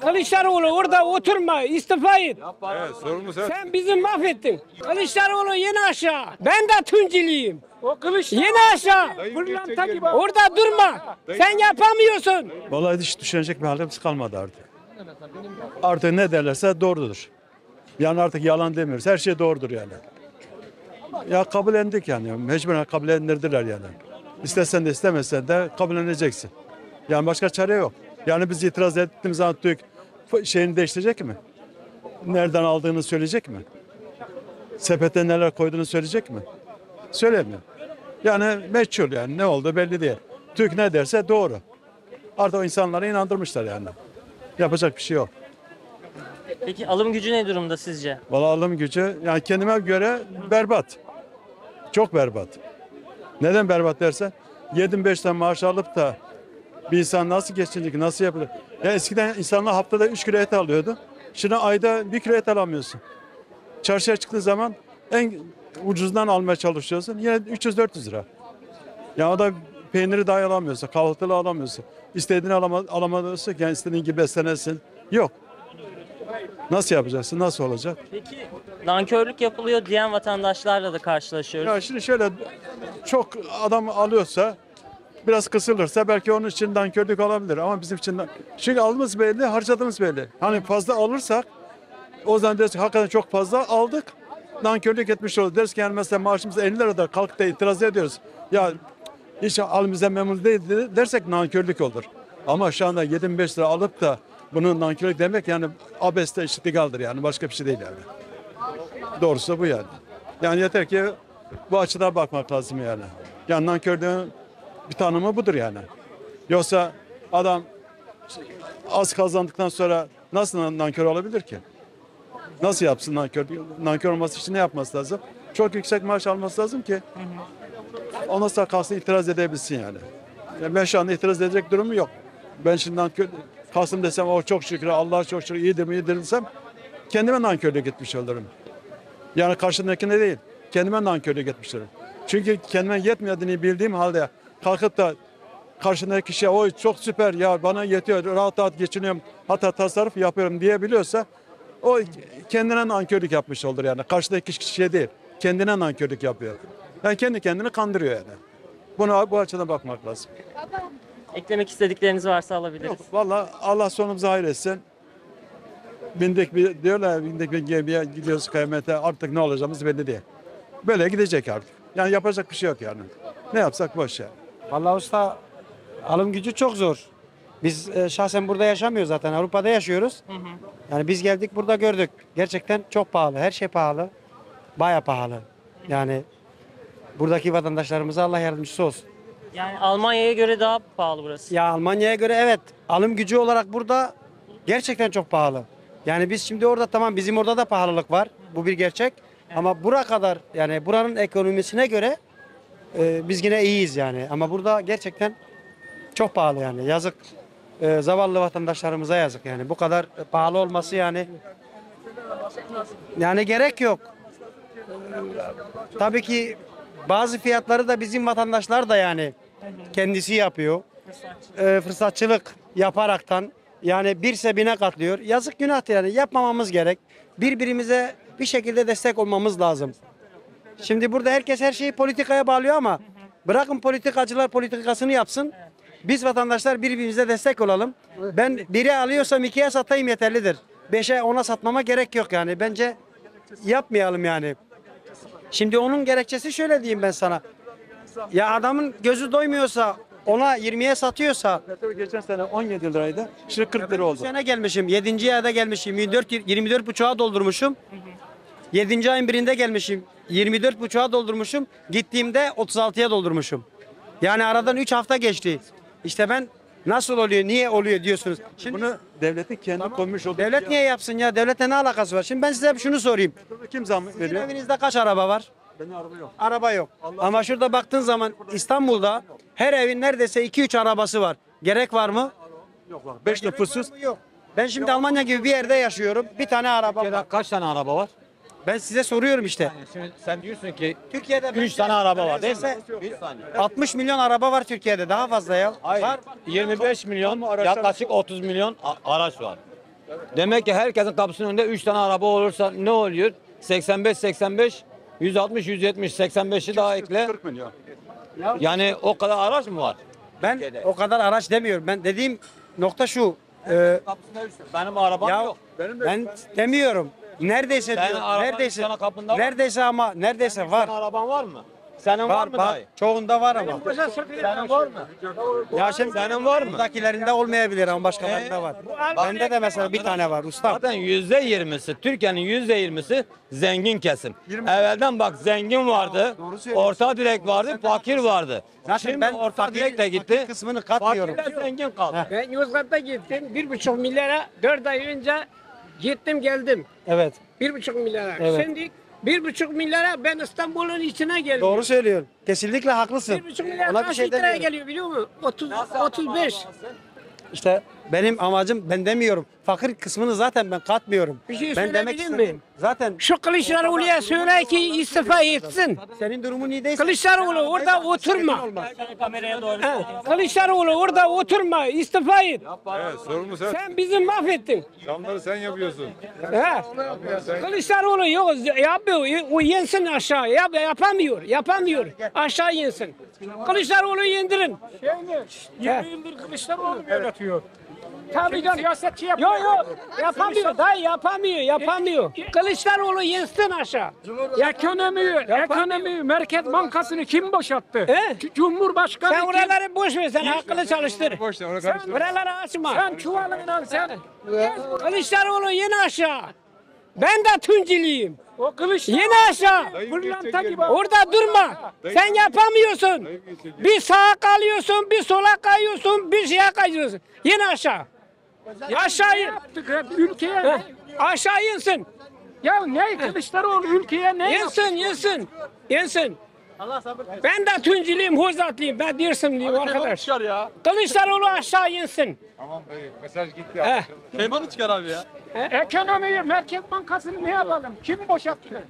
Kılıçdaroğlu orada oturma istifa et. Evet, sorumlu sen. Sen bizi mahvettin. Kılıçdaroğlu yeni aşağı. Ben de Tunciliyim. O Yeni aşağı. Pırlanta gibi. Orada durma. Sen yapamıyorsun. Vallahi hiç düşünecek bir halimiz kalmadı artık. Artık ne derlerse doğrudur. Yani artık yalan demiyoruz. Her şey doğrudur yani. Ya kabullendik yani. Mecburen kabullendirdiler yani. İstesen de istemesen de kabulleneceksin. Yani başka çare yok. Yani biz itiraz ettiğimiz zaman TÜİK şeyini değiştirecek mi? Nereden aldığını söyleyecek mi? Sepete neler koyduğunu söyleyecek mi? Söylemiyor. Yani meçhul yani ne oldu belli değil. TÜİK ne derse doğru. Artık o insanları inandırmışlar yani. Yapacak bir şey yok. Peki alım gücü ne durumda sizce? Valla alım gücü yani kendime göre berbat. Çok berbat. Neden berbat dersen 75 tane maaş alıp da bir insan nasıl geçinecek, nasıl yapılır? Ya eskiden insanlar haftada 3 kilo et alıyordu. Şimdi ayda 1 kilo et alamıyorsun. Çarşıya çıktığın zaman en ucuzdan almaya çalışıyorsun. Yine 300-400 lira. Ya o da peyniri dahi alamıyorsun, kahvaltılı alamıyorsun. İstediğini alama, alamıyorsun, yani istediğin gibi beslenesin. Yok. Nasıl yapacaksın, nasıl olacak? Peki nankörlük yapılıyor diyen vatandaşlarla da karşılaşıyoruz. Ya şimdi şöyle çok adam alıyorsa biraz kısılırsa belki onun için nankörlük olabilir ama bizim için çünkü aldığımız belli, harcadığımız belli. Hani fazla alırsak o zaman deriz ki hakikaten çok fazla aldık. Nankörlük etmiş oluruz. Deriz ki yani mesela maaşımız 50 lirada kalkıp da itiraz ediyoruz. Ya hiç halimizden memnun değil dersek nankörlük olur. Ama şu anda 75 lira alıp da bunu nankörlük demek yani abeste iştigaldir yani başka bir şey değil yani. Doğrusu bu yani. Yani yeter ki bu açıdan bakmak lazım yani. Yani nankörlüğün bir tanımı budur yani. Yoksa adam az kazandıktan sonra nasıl nankör olabilir ki? Nasıl yapsın nankör? Nankör olması için ne yapması lazım? Çok yüksek maaş alması lazım ki ondan sonra kalsın itiraz edebilsin yani. yani. Ben şu anda itiraz edecek durumu yok. Ben şimdi nankör kalsın desem o çok şükür Allah'a çok şükür iyidir mi iyidir desem kendime nankörlük etmiş olurum. Yani karşımdakine değil. Kendime nankörlük etmişlerim. Çünkü kendime yetmediğini bildiğim halde kalkıp da karşındaki kişiye o çok süper ya bana yetiyor rahat rahat geçiniyorum hatta tasarruf yapıyorum diyebiliyorsa o kendine nankörlük yapmış olur yani. Karşıdaki kişiye değil. Kendine nankörlük yapıyor. Yani kendi kendini kandırıyor yani. Buna bu açıdan bakmak lazım. Eklemek istedikleriniz varsa alabiliriz. Yok valla Allah sonumuzu hayır etsin. Bindik bir diyorlar bindik bir gemiye gidiyoruz kıyamete artık ne olacağımız belli değil. Böyle gidecek artık. Yani yapacak bir şey yok yani. Ne yapsak boş yani. Vallahi usta alım gücü çok zor. Biz e, şahsen burada yaşamıyoruz zaten. Avrupa'da yaşıyoruz. Yani biz geldik burada gördük. Gerçekten çok pahalı. Her şey pahalı. Baya pahalı. Yani buradaki vatandaşlarımıza Allah yardımcısı olsun. Yani Almanya'ya göre daha pahalı burası. Ya Almanya'ya göre evet alım gücü olarak burada gerçekten çok pahalı. Yani biz şimdi orada tamam bizim orada da pahalılık var. Bu bir gerçek. Ama bura kadar yani buranın ekonomisine göre e, biz yine iyiyiz yani. Ama burada gerçekten çok pahalı yani. Yazık. E, zavallı vatandaşlarımıza yazık yani. Bu kadar pahalı olması yani yani gerek yok. Tabii ki bazı fiyatları da bizim vatandaşlar da yani kendisi yapıyor. Ee, fırsatçılık yaparaktan yani birse bine katlıyor. Yazık günah yani yapmamamız gerek. Birbirimize bir şekilde destek olmamız lazım. Şimdi burada herkes her şeyi politikaya bağlıyor ama bırakın politikacılar politikasını yapsın. Biz vatandaşlar birbirimize destek olalım. Ben biri alıyorsam ikiye satayım yeterlidir. Beşe ona satmama gerek yok yani. Bence yapmayalım yani. Şimdi onun gerekçesi şöyle diyeyim ben sana. Ya adamın gözü doymuyorsa ona 20'ye satıyorsa geçen sene 17 liraydı. Şimdi 40 lira oldu. sene gelmişim 7. ayda gelmişim 24 24 buçuğa doldurmuşum. 7. ayın birinde gelmişim 24 buçuğa doldurmuşum. Gittiğimde 36'ya doldurmuşum. Yani aradan 3 hafta geçti. İşte ben nasıl oluyor niye oluyor diyorsunuz. Şimdi Bunu devletin kendi koymuş olduğu devlet niye yapsın ya devlete ne alakası var? Şimdi ben size şunu sorayım. Kim zam Sizin veriyor? evinizde kaç araba var? Benim araba yok. Araba yok. Ama şurada baktığın zaman İstanbul'da her evin neredeyse 2-3 arabası var. Gerek var mı? Yok var. 5 nüfussuz. Yok. Ben şimdi Almanya gibi bir yerde yaşıyorum. Bir tane araba var. Kaç tane araba var? Ben size soruyorum işte. Şimdi sen diyorsun ki Türkiye'de 3 tane araba var değil mi? neredeyse 60 milyon araba var Türkiye'de. Daha fazla ya. Hayır. Var. 25 milyon yaklaşık 30 milyon a- araç var. Demek ki herkesin kapısının önünde 3 tane araba olursa ne oluyor? 85 85 160 170 85'i daha ekle. 40 milyon. Yani o kadar araç mı var? Ben o kadar araç demiyorum. Ben dediğim nokta şu. e, Kapısında üç tane. Benim arabam ya yok. ben demiyorum. Neredeyse Senin diyor. araban Neredeyse. sana kapında var. Neredeyse ama neredeyse var. Senin araban var mı? Senin var, Var mı dayı? Çoğunda var ama. Senin var mı? Ya şimdi Senin var mı? buradakilerinde olmayabilir ama başkalarında var. Bende de mesela bir tane var ustam. Zaten yüzde yirmisi, Türkiye'nin yüzde yirmisi zengin kesim. Evvelden bak zengin vardı, orta direk vardı, fakir vardı. Zaten Şimdi ben orta fakir- direk de fakir gitti. kısmını katmıyorum. Fakirler zengin kaldı. Ben Yozgat'ta gittim. Bir buçuk milyara dört ay önce gittim geldim. Evet. Bir buçuk milyara. Evet. Şimdi bir buçuk milyara ben İstanbul'un içine geldim. Doğru söylüyorsun. Kesinlikle haklısın. Bir buçuk milyar Ona bir kaç şey litraya demiyorum. geliyor biliyor musun? 30, 35. İşte benim amacım ben demiyorum. Fakir kısmını zaten ben katmıyorum. Bir şey ben demek miyim? istediğim zaten Şu Kılıçdaroğlu'ya söyle ki istifa etsin. senin durumun iyi değilse Kılıçdaroğlu orada oturma. olmaz. Kameraya doğru. Ha, Kılıçdaroğlu orada oturma. istifa et. Evet, sorumlu sen. Sen bizi mahvettin. Zamları sen yapıyorsun. Ha. Kılıçdaroğlu yok yapıyor. O yensin aşağı. Yap, yapamıyor. Yapamıyor. Aşağı yensin. Kılıçdaroğlu'yu indirin. Şey mi? 20 yıldır Kılıçdaroğlu yönetiyor? Tabii canım. Siyasetçi Yok yapıyor. yok. Yapamıyor. Dayı yapamıyor. Yapamıyor. Kılıçdaroğlu yensin aşağı. Ekonomiyi, ekonomiyi, Merkez Bankası'nı kim boşalttı? He? Cumhurbaşkanı Sen kim? oraları boş ver. Sen akıllı çalıştır. Boş ver. Oraları açma. Sen çuvalından sen. Kılıçdaroğlu yeni aşağı. Ben de Tunciliyim. O. Yeni aşağı. Gibi. Orada durma. Sen yapamıyorsun. Bir sağa kalıyorsun, bir sola kayıyorsun, bir şeye kayıyorsun. Yine aşağı. Aşağı in. ülkeye. Heh, Aşağı insin. Ya ne Kılıçdaroğlu ülkeye ne yaptı? Yensin, yensin. Yensin. Ben de Tunciliyim, Hozatlıyım. Ben Dirsimliyim arkadaş. ya. Kılıçdaroğlu aşağı insin. Tamam dayı, mesaj gitti. Heh. Şeymanı çıkar abi ya. Ekonomiyi, Merkez Bankası'nı ne yapalım? Kim boşalttı?